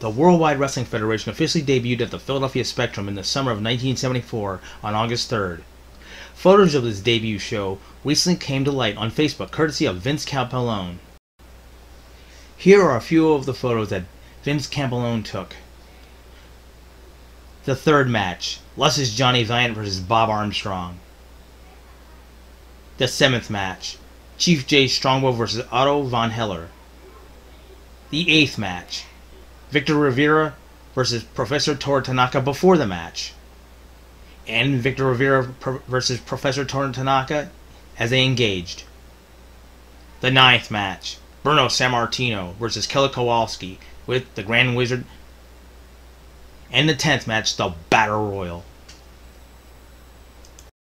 the Worldwide Wrestling Federation officially debuted at the Philadelphia Spectrum in the summer of 1974 on August 3rd. Photos of this debut show recently came to light on Facebook courtesy of Vince Campellone. Here are a few of the photos that Vince Campellone took. The third match, Luscious Johnny Valiant versus Bob Armstrong. The seventh match, Chief Jay Strongbow versus Otto von Heller. The eighth match, Victor Rivera versus Professor Toru Tanaka before the match. And Victor Rivera versus Professor Toru Tanaka as they engaged. The ninth match, Bruno Sammartino versus Killer Kowalski with the Grand Wizard. And the tenth match, the Battle Royal.